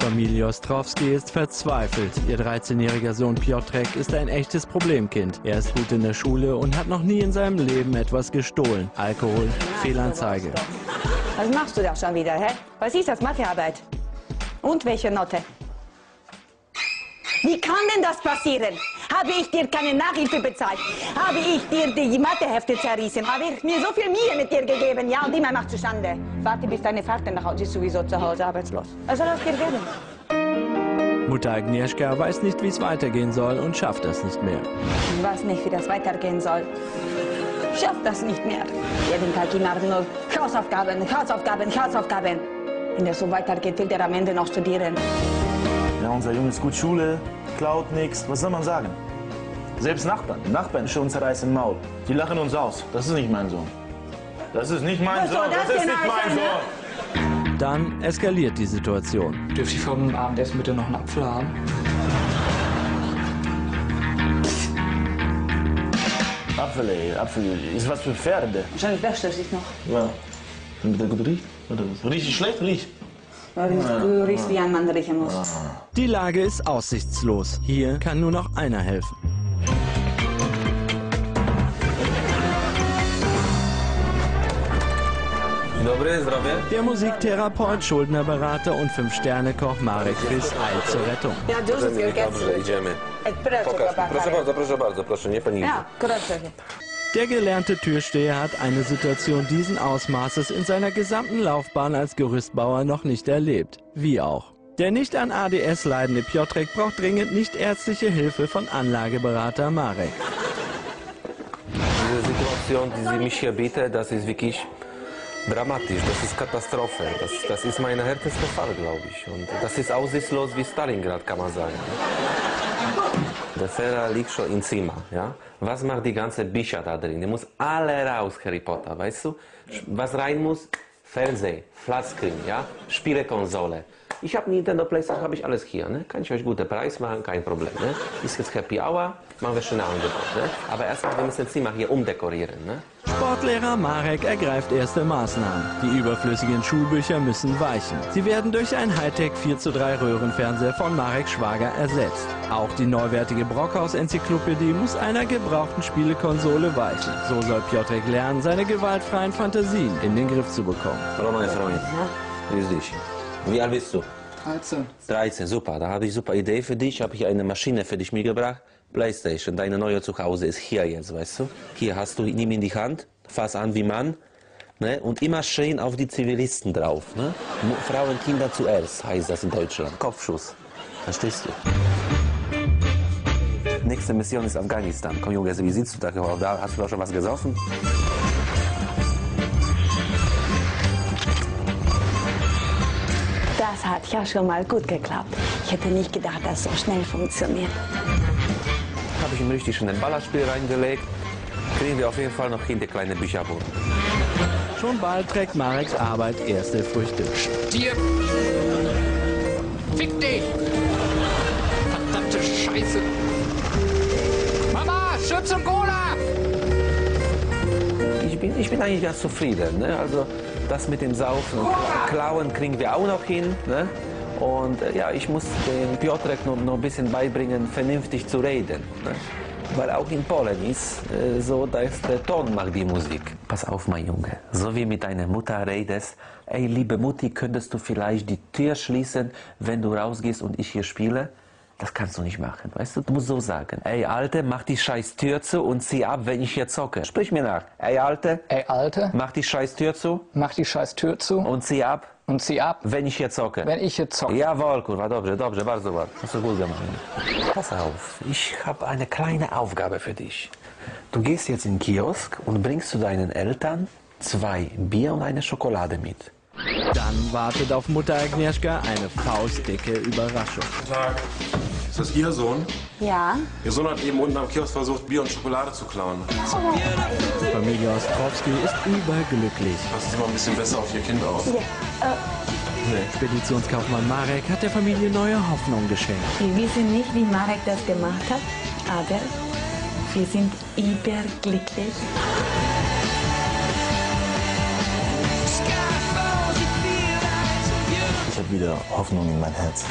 Familie Ostrowski ist verzweifelt. Ihr 13-jähriger Sohn Piotrek ist ein echtes Problemkind. Er ist gut in der Schule und hat noch nie in seinem Leben etwas gestohlen. Alkohol, Fehlanzeige. Was machst du da schon wieder, hä? Was ist das, Mathearbeit? Und welche Note? Wie kann denn das passieren? Habe ich dir keine Nachhilfe bezahlt? Habe ich dir die Mathehefte zerrissen? Habe ich mir so viel Mühe mit dir gegeben? Ja, und immer macht zustande. Warte, bis deine Vater nach Hause ist sowieso zu Hause arbeitslos. Was soll aus dir werden? Mutter Agnieszka weiß nicht, wie es weitergehen soll und schafft das nicht mehr. Ich weiß nicht, wie das weitergehen soll. Ich schaff das nicht mehr. Jeden Tag immer nur Hausaufgaben, Hausaufgaben, Hausaufgaben. Wenn das so weitergeht, will er am Ende noch studieren. Ja, unser Junge ist gut Schule, klaut nichts. Was soll man sagen? Selbst Nachbarn, Nachbarn schon zerreißen Maul. Die lachen uns aus. Das ist nicht mein Sohn. Das ist nicht mein Sohn. das ist nicht mein ne? Sohn. Dann eskaliert die Situation. Dürfte ich vom Abendessen bitte noch einen Apfel haben? Apfel, ey, Apfel ist was für Pferde. Wahrscheinlich wäscht er sich noch. Ja. Damit er gut riecht? Oder was? Riecht schlecht? Riecht. Du riechst, wie ein Mann riechen muss. Die Lage ist aussichtslos. Hier kann nur noch einer helfen. Der Musiktherapeut, Schuldnerberater und Fünf-Sterne-Koch Marek Friss eilt zur Rettung. Ja, dużo Dobrze, idziemy. Proszę, Pokaż mi. Proszę bardzo, proszę bardzo, proszę, nie panikuj. Ja, proszę. Der gelernte Türsteher hat eine Situation diesen Ausmaßes in seiner gesamten Laufbahn als Gerüstbauer noch nicht erlebt. Wie auch. Der nicht an ADS leidende Piotrek braucht dringend nicht ärztliche Hilfe von Anlageberater Marek. Diese Situation, die sie mich hier bietet, das ist wirklich dramatisch. Das ist Katastrophe. Das, das ist mein härtester Fall, glaube ich. Und das ist aussichtslos wie Stalingrad, kann man sagen. Der Fehler liegt schon im Zimmer. Ja? Was macht die ganze Bücher da drin? Die muss alle raus, Harry Potter, weißt du? Was rein muss? Fernseh, Flatscreen, ja? Spielekonsole. Ich habe Nintendo Playstation, habe ich alles hier. Ne? Kann ich euch guten Preis machen, kein Problem. Ne? Ist jetzt Happy Hour, machen wir schöne Angebot. Ne? Aber erstmal, wir müssen das Zimmer hier umdekorieren. Ne? Sportlehrer Marek ergreift erste Maßnahmen. Die überflüssigen Schulbücher müssen weichen. Sie werden durch einen Hightech 4 zu 3 Röhrenfernseher von Marek Schwager ersetzt. Auch die neuwertige Brockhaus-Enzyklopädie muss einer gebrauchten Spielekonsole weichen. So soll Piotrek lernen, seine gewaltfreien Fantasien in den Griff zu bekommen. Hallo mein Freund, grüß dich. Wie alt bist du? 13. 13, super. Da habe ich super Idee für dich. Habe ich eine Maschine für dich mitgebracht. Playstation, deine neue Zuhause ist hier jetzt, weißt du? Hier hast du, nimm in die Hand, fass an wie Mann. Ne? Und immer schön auf die Zivilisten drauf. Ne? Frauen, Kinder zuerst, heißt das in Deutschland. Kopfschuss. Verstehst du? Nächste Mission ist Afghanistan. Komm Junge, wie sitzt du da? da? Hast du da schon was gesoffen? Das hat ja schon mal gut geklappt. Ich hätte nicht gedacht, dass so schnell funktioniert. Habe ich ihm richtig schon ein Ballerspiel reingelegt. Kriegen wir auf jeden Fall noch hin, die kleine Bücherbuch. Schon bald trägt Mareks Arbeit erste Früchte. Dir! Fick dich! Verdammte Scheiße! Mama, Chips und Cola! Ich bin, ich bin eigentlich ganz zufrieden. Ne? Also das mit dem Saufen Klauen kriegen wir auch noch hin. Ne? Und äh, ja, ich muss dem Piotrek noch, noch ein bisschen beibringen, vernünftig zu reden. Ne? Weil auch in Polen ist äh, so, dass der Ton macht die Musik. Pass auf, mein Junge, so wie mit deiner Mutter redest, ey, liebe Mutti, könntest du vielleicht die Tür schließen, wenn du rausgehst und ich hier spiele? Das kannst du nicht machen, weißt du? Du musst so sagen. Ey, Alte, mach die scheiß Tür zu und zieh ab, wenn ich hier zocke. Sprich mir nach. Ey, Alte, Ey, Alte, mach die scheiß Tür zu mach die scheiß Tür zu und zieh ab, und zieh ab, wenn ich hier zocke. wenn ich hier zocke. Jawohl, kurwa, dobrze, dobrze, bardzo ładnie. Hast du gut gemacht. Pass auf, ich habe eine kleine Aufgabe für dich. Du gehst jetzt in den Kiosk und bringst zu deinen Eltern zwei Bier und eine Schokolade mit. Dann wartet auf Mutter Agnieszka eine faustdicke Überraschung. Guten Tag. Ist das Ihr Sohn? Ja, Ihr Sohn hat eben unten am Kiosk versucht, Bier und Schokolade zu klauen. Die Familie Ostrowski ist überglücklich. Passen Sie mal ein bisschen besser auf Ihr Kind auf. Speditionskaufmann Marek hat der Familie neue Hoffnung geschenkt. wir wissen nicht, wie Marek das gemacht hat, aber wir sind überglücklich. Ich habe wieder Hoffnung in mein Herz.